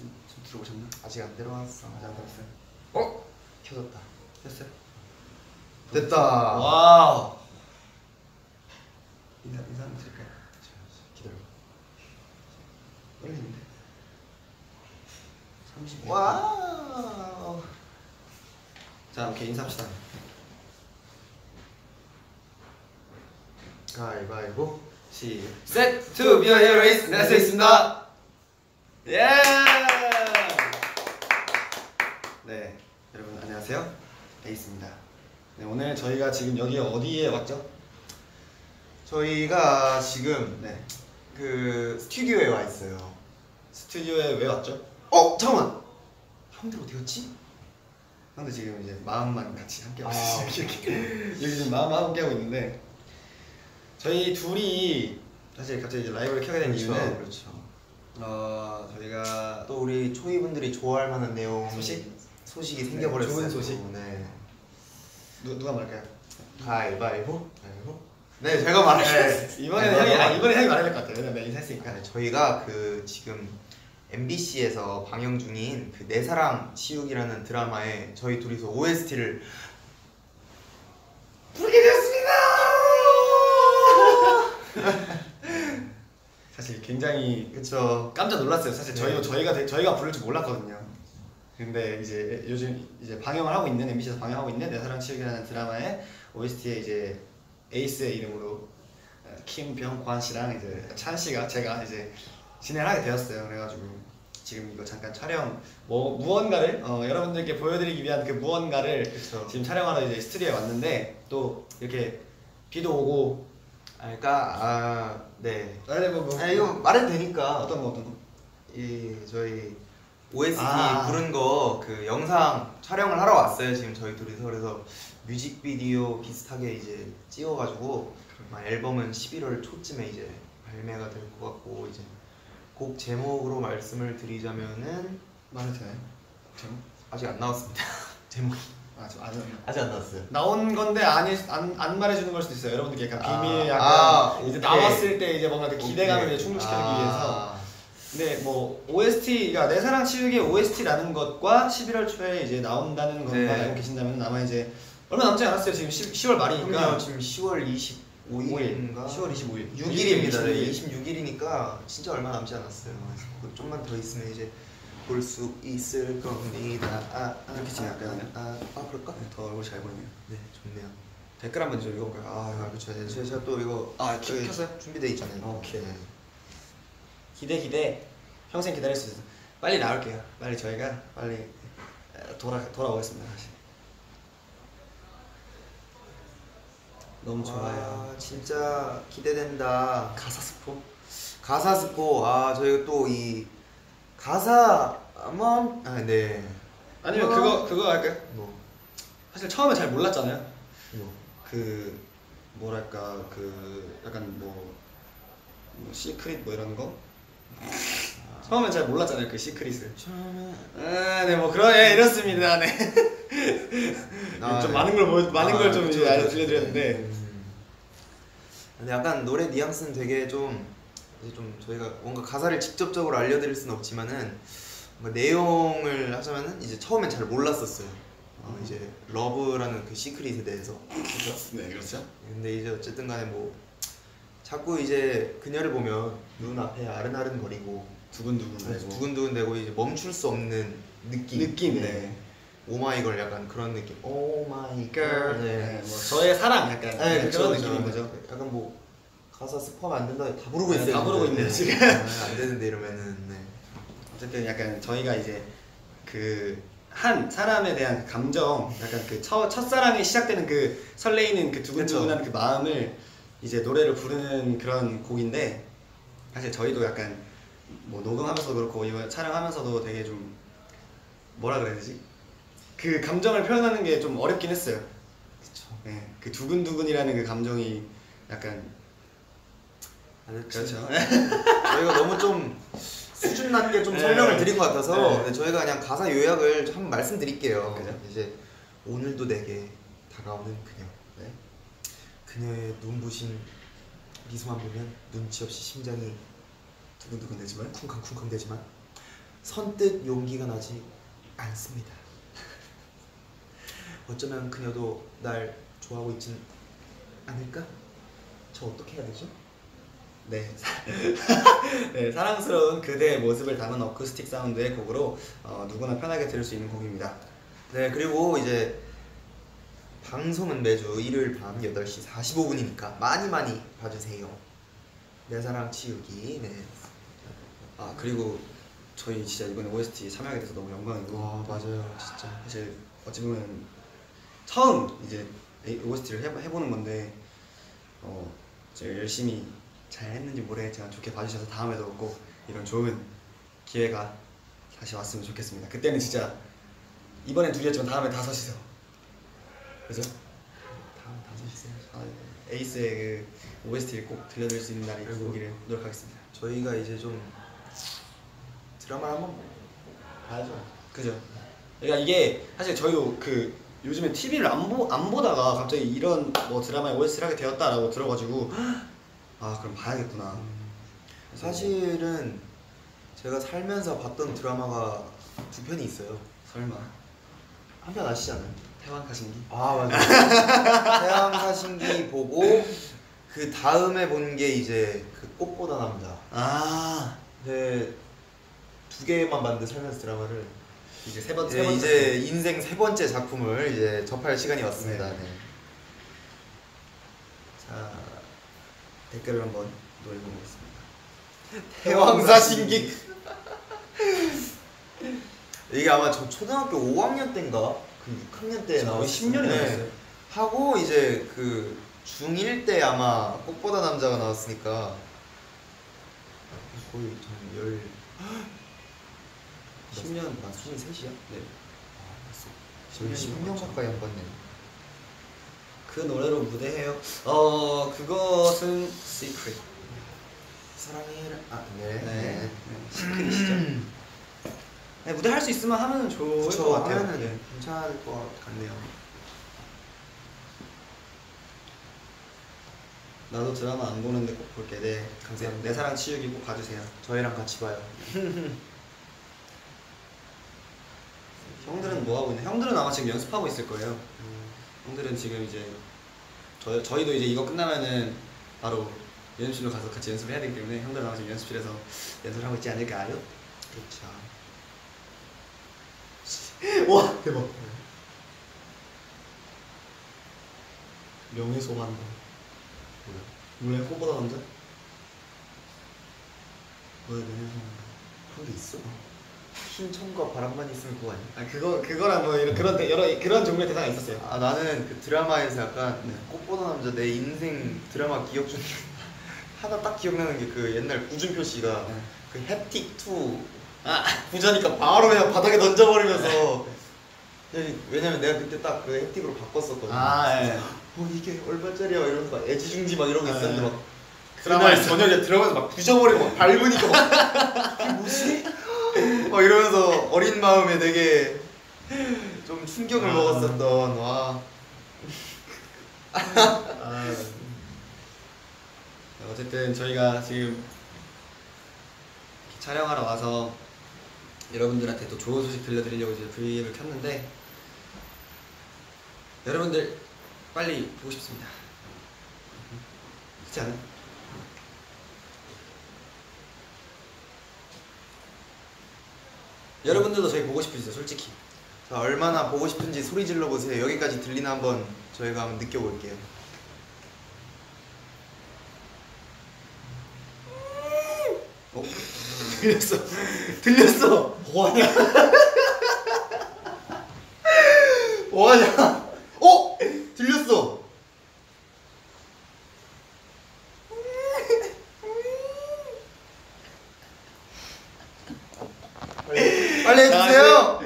지금, 지금 들어오셨나? 아직 안 들어왔어. 아직 안 들었어요. 어? 켜졌다. 됐어요? 됐다. wow. 인사 인사 한번 드릴까요? 기다려. 떨리는데. 30. wow. 자, 오케이 인사합시다. 가위바위보. 시. Set to be a hero is 있습니다. 예. 네, 여러분 안녕하세요. 에이스입니다. 네, 오늘 저희가 지금 여기 어디에 왔죠? 저희가 지금 네, 그 스튜디오에 와 있어요. 스튜디오에 왜 왔죠? 어 잠깐만. 형들 어디 갔지? 근데 지금 이제 마음만 같이 함께 하고 아, 있어요. 여기 지금 마음만 함께 하고 있는데 저희 둘이 사실 갑자기 이제 라이브를 켜게 된 이유는 그렇죠. 어 저희가 또 우리 초이분들이 좋아할 만한 내용 소식? 소식이 네, 생겨버렸어요. 좋은 소식. 네. 누, 누가 말할까요? 가위바위보. 가위바위보. 네 제가 말할게요. 네, 이번에는 형이 아, 이번에 형이 말해야 될것 같아요. 왜냐면 내가 인사했으니까. 네, 저희가 그 지금 MBC에서 방영 중인 그 내 사랑 치욱이라는 드라마에 저희 둘이서 OST를 부르게 되었습니다. 사실 굉장히 그쵸. 깜짝 놀랐어요. 사실 저희 네. 저희가 되- 저희가 부를 줄 몰랐거든요. 근데 이제 요즘 이제 방영을 하고 있는 MBC에서 방영하고 있는 내 사랑 치욱이라는 드라마의 OST에 이제 에이스의 이름으로 어, 김병관 씨랑 이제 찬 씨가 제가 이제 진행을 하게 되었어요. 그래가지고 지금 이거 잠깐 촬영 뭐 무언가를 어, 여러분들께 보여드리기 위한 그 무언가를 그쵸. 지금 촬영하러 이제 스튜디오에 왔는데 또 이렇게 비도 오고 아, 그러니까 아 네. 뭐, 뭐 아 이거 말해도 되니까 어떤 거 어떤 거 이 저희 OST 아. 부른 거 그 영상 촬영을 하러 왔어요 지금 저희 둘이서 그래서 뮤직비디오 비슷하게 이제 찍어가지고 아마 앨범은 11월 초쯤에 이제 발매가 될 것 같고 이제 곡 제목으로 말씀을 드리자면은 말해도 되나요? 제목? 아직 안 나왔습니다 제목이 아, 저 아직 아직 안 나왔어요 나온 건데 아니 안, 안 말해주는 걸 수도 있어요. 여러분들께 약간 아, 비밀 약간 아, 이제 오케이. 나왔을 때 이제 뭔가 그 기대감을 오케이. 이제 충족시켜주기 아. 위해서. 근데 뭐 OST가 내 사랑 치우기의 OST라는 것과 11월 초에 이제 나온다는 것만 네. 알고 계신다면 아마 이제 얼마 남지 않았어요. 지금 10, 월 말이니까. 그러니까 지금 10월 25일인가 10월 25일. 6일입니다. 네, 26일. 26일이니까 진짜 얼마 남지 않았어요. 좀만 더 있으면 이제 볼 수 있을 겁니다. 아, 아, 이렇게 진행할까요, 그냥? 아, 아, 그럴까? 더 얼굴 잘 보이네요. 네, 좋네요. 댓글 한번 좀 읽어볼까요? 아, 그렇죠. 네, 제가, 또 이거 아, 켰어요? 준비돼 있잖아요. 오케이. 네. 기대 기대 평생 기다릴 수 있어. 빨리 나올게요. 빨리 저희가 빨리 에, 돌아 돌아오겠습니다. 다시. 너무 좋아요. 와, 진짜 기대된다. 가사 스포? 가사 스포. 아, 저희가 또 이 가사만 아, 네. 아니면 어. 그거 그거 할까요? 뭐, 사실 처음에 잘 몰랐잖아요. 뭐. 그 뭐랄까 그 약간 뭐, 뭐 시크릿 뭐 이런 거. 처음엔 잘 몰랐잖아요 그 시크릿을. 처음에 아, 네, 뭐 그런 예, 이렇습니다. 네. 아, 좀 네. 많은 걸 보여, 많은 아, 걸좀 그쵸, 이제. 알려드렸는데. 음. 근데 약간 노래 뉘앙스는 되게 좀 이제 좀 저희가 뭔가 가사를 직접적으로 알려드릴 수는 없지만은 뭔가 내용을 하자면은 이제 처음엔 잘 몰랐었어요. 어, 음. 이제 love라는 그 secret에 대해서. 그렇죠. 네, 그렇죠. 근데 이제 어쨌든 간에 뭐 자꾸 이제 그녀를 보면 눈 앞에 아른아른 거리고 두근두근되고. 두근두근대고 이제 멈출 수 없는 느낌. 느낌. 네. 오마이걸 약간 그런 느낌. 오마이걸. 네. 네, 뭐 저의 사랑 약간 네, 그런 그쵸, 느낌인 그쵸. 거죠. 약간 뭐 가사 스포하면 안 된다. 다 부르고 네, 있어요. 다 부르고 있네요, 네. 지금. 네, 안 되는데 이러면은 네. 어쨌든 약간 저희가 이제 그 한 사람에 대한 그 감정, 약간 그 첫, 첫사랑이 시작되는 그 설레이는 그 두근두근한 그 마음을 이제 노래를 부르는 그런 곡인데 사실 저희도 약간 뭐 녹음하면서도 그렇고 이번 촬영하면서도 되게 좀 뭐라 그래야 되지? 그 감정을 표현하는 게 좀 어렵긴 했어요. 그쵸. 네, 그 두근두근이라는 그 감정이 약간 그렇죠. 그렇죠. 저희가 너무 좀 수준 낮게 좀 네. 설명을 드린 것 같아서 네. 네, 저희가 그냥 가사 요약을 한번 말씀드릴게요. 그죠? 이제 오늘도 내게 다가오는 그녀. 네. 그녀의 눈부신 미소만 보면 눈치 없이 심장이 두근두근 되지만 쿵쾅쿵쾅대지만 선뜻 용기가 나지 않습니다. 어쩌면 그녀도 날 좋아하고 있진 않을까? 저 어떻게 해야 되죠? 네. 네, 사랑스러운 그대의 모습을 담은 어쿠스틱 사운드의 곡으로 어, 누구나 편하게 들을 수 있는 곡입니다. 네 그리고 이제 방송은 매주 일요일 밤 8시 45분이니까 많이 많이 봐주세요. 내 사랑 치우기. 네. 아 그리고 저희 진짜 이번에 OST 참여하게 돼서 너무 영광이고. 와 맞아요. 진짜. 사실 어찌 보면 처음 이제 OST를 해, 해보는 건데 어, 제가 열심히 잘 했는지 모르겠지만 좋게 봐주셔서 다음에도 꼭 이런 좋은 기회가 다시 왔으면 좋겠습니다. 그때는 진짜 이번엔 둘이었지만 다음에 다섯이서 그죠? 다음 다섯 시세요 아, 에이스의 그 OST를 꼭 들려드릴 수 있는 날이 그리고- 오기를 노력하겠습니다. 저희가 이제 좀 드라마를 한번 봐야죠 그죠? 그러니까 이게 사실 저희도 그 요즘에 TV를 안, 보, 안 보다가 갑자기 이런 뭐 드라마에 OST를 하게 되었다라고 들어가지고 아 그럼 봐야겠구나. 사실은 제가 살면서 봤던 드라마가 두 편이 있어요 설마 한 편 아시잖아요 태왕 가신기? 아 맞아 태양 사신기 보고 그 다음에 본 게 이제 그 꽃보다 남자 아 네, 두 개만 봤는데 살면서 드라마를 이제 세 번째 이제, 세 번째 이제 인생 세 번째 작품을 이제 접할 시간이 왔습니다. 네. 네. 자 댓글을 한번 또 읽어보겠습니다. 태왕사 신기 이게 아마 저 초등학교 5학년 때인가 그 6학년 때 나왔어요. 10년이 네. 넘었어요. 하고 이제 그 중1 때 아마 꽃보다 남자가 나왔으니까 거의 전열 10년 나 23이야? 네. 거의 10년 가까이 한 봤네. 그 노래로 무대해요. 어 그것은 secret. 사랑해라. 아, 네. 네. secret이죠. 네, 무대 할 수 있으면 하면 좋을 그쵸, 것 같아요. 하면은 네. 괜찮을 것 같네요. 나도 드라마 안 보는데 꼭 볼게. 네. 감사합니다. 내 사랑 치유기 꼭 봐주세요. 저희랑 같이 봐요. 형들은 뭐 하고 있나? 형들은 아마 지금 연습하고 있을 거예요. 형들은 지금 이제 저 저희도 이제 이거 끝나면은 바로 연습실로 가서 같이 연습을 해야 되기 때문에 형들은 아마 지금 연습실에서 연습을 하고 있지 않을까요? 그렇죠. 와 대박. 명예 소환. 뭐야? 원래 꽃보다 남자? 뭐야 명예 소환. 그런 게 있어? 흰 천과 바람만 있으면 그거 아니야? 아 그거 그거랑 뭐 이런 그런 대- 여러 그런 종류의 대사가 있었어요. 아 나는 그 드라마에서 약간 네. 꽃보다 남자 내 인생 드라마 기억 중에 하나 딱 기억나는 게 그 옛날 구준표 씨가 네. 그 햅틱 2 아 부자니까 바로 그냥 바닥에 던져버리면서 네, 왜냐면 내가 그때 딱그 햅틱으로 바꿨었거든. 아, 예. 어 이게 얼마짜리야 이러면서 막 애지중지 막 이러고 아, 있었는데 예. 막. 그날 저녁에 들어가서 막 부셔버리고 막 밟으니까 막 이게 뭐지? 막 이러면서 어린 마음에 되게 좀 충격을 아. 먹었었던 와 아, 어쨌든 저희가 지금 촬영하러 와서 여러분들한테 또 좋은 소식 들려드리려고 이제 V앱을 켰는데 여러분들 빨리 보고 싶습니다. 그렇지 않아요? 여러분들도 저희 보고 싶으시죠, 솔직히. 자, 얼마나 보고 싶은지 소리 질러 보세요. 여기까지 들리나 한번 저희가 한번 느껴볼게요. 어? 들렸어. 들렸어. 뭐하냐? 뭐하냐? 어? 들렸어. 빨리, 해주세요.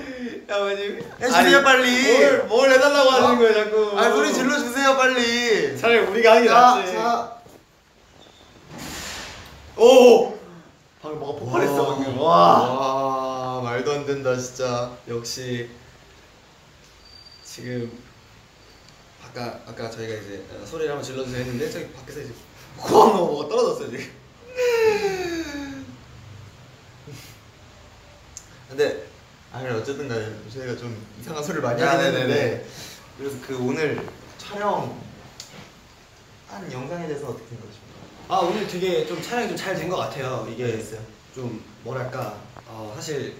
아버님. 해주세요, 빨리. 뭘, 뭘 해달라고 하는 어? 거야 자꾸. 아 소리 질러 주세요, 빨리. 차라리 우리가 하는 게 자, 낫지. 자. 오. 방금 뭐가 폭발했어 와. 방금. 와. 와 말도 안 된다 진짜. 역시 지금 아까 아까 저희가 이제 어, 소리를 한번 질러주세요 했는데 저기 밖에서 이제 꽝 하고 뭐가 떨어졌어요 지금. 근데 아니 어쨌든 간에 저희가 좀 이상한 소리를 많이 하는데 그래서 그 오늘 촬영 한 영상에 대해서 어떻게 생각하십니까? 아 오늘 되게 좀 촬영이 좀 잘 된 것 같아요. 이게 됐어요. 좀 뭐랄까 어, 사실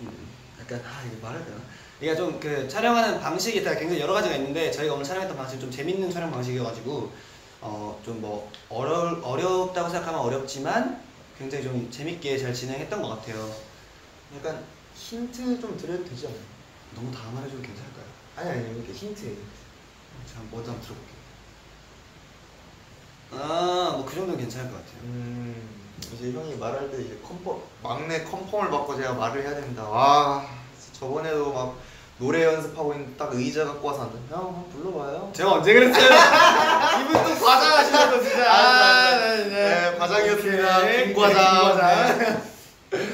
음, 약간 아 이거 말해야 되나? 이게 좀 그 촬영하는 방식이 다 굉장히 여러 가지가 있는데 저희가 오늘 촬영했던 방식이 좀 재밌는 촬영 방식이어가지고 어, 좀 뭐 어려 어렵다고 생각하면 어렵지만 굉장히 좀 재밌게 잘 진행했던 것 같아요. 약간 힌트 좀 드려도 되지 않나요? 너무 다 말해줘도 괜찮을까요? 아니 아니 이렇게 힌트 제가 먼저 한번 들어볼게요. 아, 뭐 그 정도는 괜찮을 것 같아요. 음 이제 형이 말할 때 이제 컨펌 막내 컨펌을 받고 제가 말을 해야 됩니다. 와 저번에도 막 노래 연습하고 있는데 딱 의자 갖고 와서 앉아 형 한번 불러봐요. 제가 언제 그랬어요? 이분 또 과장하시는 진짜. 아, 네, 네, 과장이었습니다. 오케이. 김 과장. 네,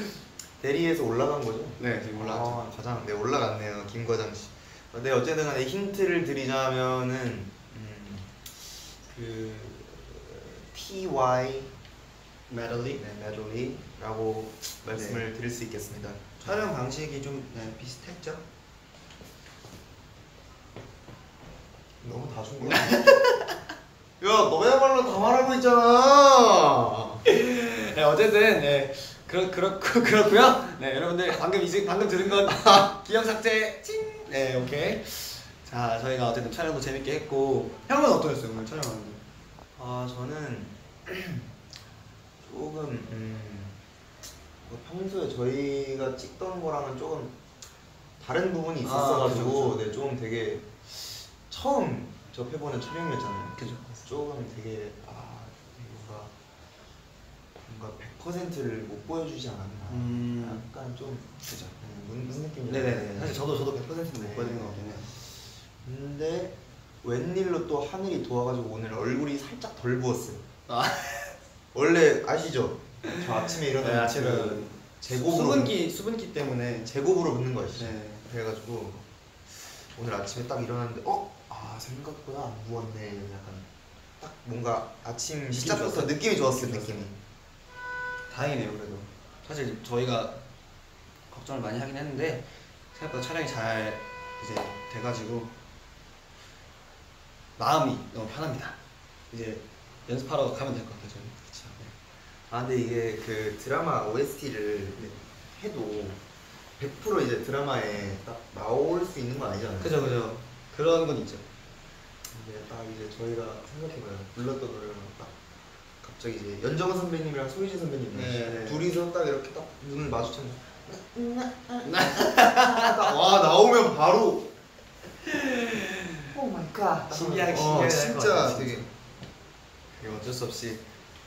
대리에서 올라간 거죠? 네, 지금 올라왔죠. 아, 과장, 네 올라갔네요, 김 과장 씨. 근데 어쨌든 간에 힌트를 드리자면은 음, 그 TY 메들리. 네, 메들리라고 말씀을 드릴 수 있겠습니다. 촬영 방식이 좀 네, 비슷했죠? 너무 다 준 거야. 야, 너야말로 다 말하고 있잖아. 네, 어쨌든 네. 그렇 그렇고 그렇고요. 네, 여러분들 방금 이제 방금 들은 건 기억 삭제 찡. 네, 오케이. 자, 저희가 어쨌든 촬영도 재밌게 했고 형은 어떠셨어요 오늘 촬영하는데? 아 저는 조금 음, 뭐 평소에 저희가 찍던 거랑은 조금 다른 부분이 아, 있었어가지고 그죠, 그죠. 네, 조금 되게 처음 접해보는 촬영이었잖아요. 그죠. 조금 되게 아 뭔가 뭔가 100%를 못 보여주지 않았나. 음. 약간 좀 그죠. 음, 무슨, 느낌인지 네네네. 알겠어요. 사실 저도 저도 100%는 못 네. 보여드린 것 같긴 해요. 근데 웬일로 또 하늘이 도와가지고 오늘 얼굴이 살짝 덜 부었어요. 아, 원래 아시죠? 저 아침에 일어나면 네, 아침에 그 제곱으로 수분기 수분기 때문에 제곱으로 붓는 거 아시죠? 네. 그래가지고 오늘 아침에 딱 일어났는데 어? 아 생각보다 안 부었네 약간 딱 뭔가 아침 느낌 시작부터 좋았어요? 느낌이 좋았어요 느낌 느낌이 다행이네요 그래도. 사실 저희가 걱정을 많이 하긴 했는데 생각보다 촬영이 잘 이제 돼가지고 마음이 너무 편합니다. 이제 연습하러 가면 될 것 같아요 저희. 그쵸. 아 근데 이게 그 드라마 OST를 해도 100% 이제 드라마에 딱 나올 수 있는 건 아니잖아요 그죠 그죠. 그런 건 있죠. 근데 딱 이제 저희가 생각해봐요. 불렀던 노래를 딱 갑자기 이제 연정은 선배님이랑 소유진 선배님 네. 둘이서 딱 이렇게 딱 눈을 마주쳤는데 딱와 나오면 바로 신기하게 어, 신기하게 할것 진짜 같아요, 되게 이게 어쩔 수 없이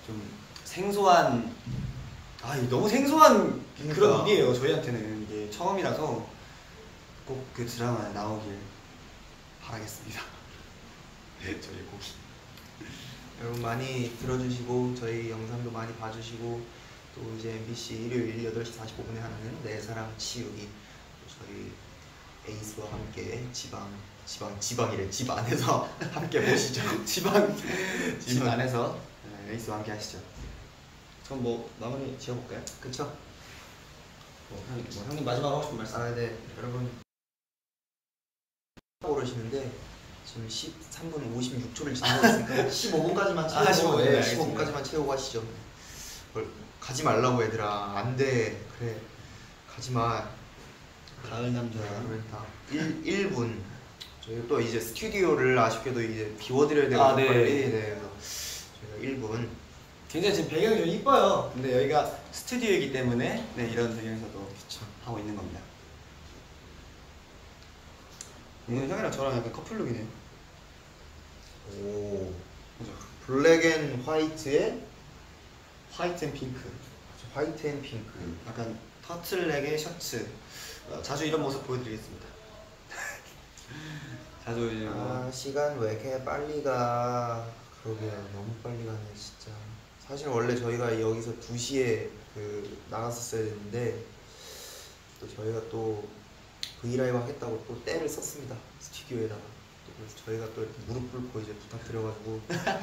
좀 생소한 아 이게 너무 생소한 그러니까. 그런 일이에요 저희한테는 이게 처음이라서 꼭 그 드라마에 나오길 바라겠습니다. 네 저희 곡이 여러분 많이 들어주시고 저희 영상도 많이 봐주시고 또 이제 MBC 일요일 8시 45분에 하는 내 사랑 치우기 또 저희 에이스와 함께 지방 지방 지방이래 집 안에서 함께 보시죠. 지방 집. 안에서 네, 레이스와 함께 하시죠. 그럼 뭐 마무리 지어볼까요? 그쵸? 뭐, 형, 뭐 형님 마지막 하고 싶은 말씀? 아, 네. 여러분. 오르시는데 지금 13분 56초를 지나고 있으니까 15분까지만 채우고 아, 15분, 네, 네, 알겠습니다. 15분까지만 채우고 가시죠. 뭘, 가지 말라고 얘들아. 안 돼. 그래. 가지 마. 가을 남자. 그러면 다 1, 1분. 저희 또 이제 스튜디오를 아쉽게도 이제 비워드려야 되거든요. 아, 네. 빨리. 네. 저희가 1분. 굉장히 지금 배경이 좀 이뻐요. 근데 여기가 스튜디오이기 때문에 네, 이런 배경에서도 그쵸. 하고 있는 겁니다. 오늘 형이랑 저랑 약간 커플룩이네요. 오. 그죠? black and white에 white and pink. white and pink. 약간 터틀넥의 셔츠. 어, 자주 이런 모습 보여드리겠습니다. 자주 이제 뭐아 시간 왜 이렇게 빨리 가? 그러게요 너무 빨리 가네 진짜. 사실 원래 저희가 여기서 2시에 그 나갔었어야 했는데 또 저희가 또 브이라이브 하겠다고 또 때를 썼습니다 스튜디오에다가. 또 그래서 저희가 또 이렇게 무릎 꿇고 이제 부탁드려가지고 아,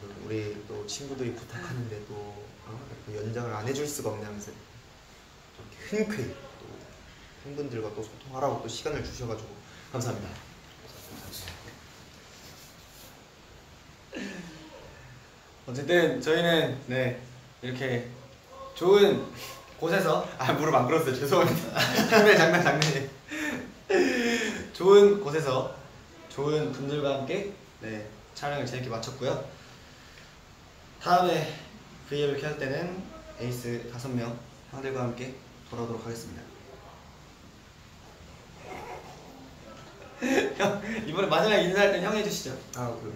또 우리 또 친구들이 부탁하는데 또, 어, 또 연장을 안 해줄 수가 없냐면서 좀 흔쾌히 또 팬분들과 또 소통하라고 또 시간을 주셔가지고 감사합니다. 어쨌든 저희는 네 이렇게 좋은 곳에서 아 무릎 안 꿇었어요 죄송합니다 장난 장난 장난이에요 좋은 곳에서 좋은 분들과 함께 네 촬영을 재밌게 마쳤고요. 다음에 V앱을 켤 때는 에이스 다섯 명 형들과 함께 돌아오도록 하겠습니다. 형 이번에 마지막 인사할 땐형 해주시죠. 아 그래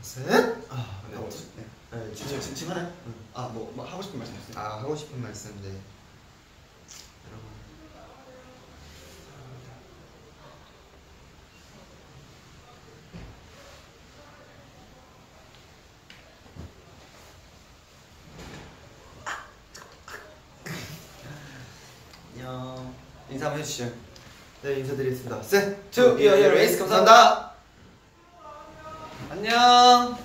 셋. 아, 네. 하고 싶- 네. 네, 지금 지금 지금 하나요? 아뭐 뭐 하고 싶은 말씀 있어요? 아 하고 싶은 말씀인데 여러분 안녕. 인사 한번 해주시죠. 네 인사드리겠습니다 셋 To be your race 감사합니다. 안녕.